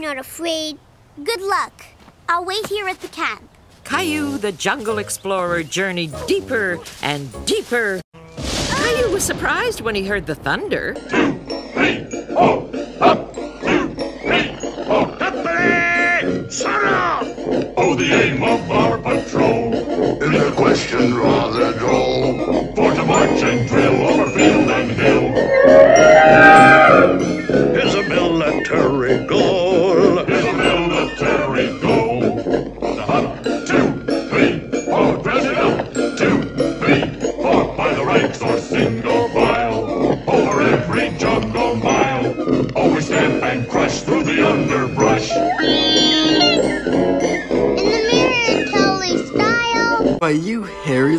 I'm not afraid. Good luck. I'll wait here at the camp. Caillou the jungle explorer journeyed deeper and deeper. Caillou was surprised when he heard the thunder. Two, three, four, up! Two, three, four, up! Oh, the aim of our patrol is a question rather droll. For to march and drill over field is a military goal. Is a military goal. The hunt, two, three, four, dress it up. Two, three, four, by the ranks or single file. Over every jungle mile. Over stamp and crush through the underbrush. In the mirror, Tully style. Why, you hairy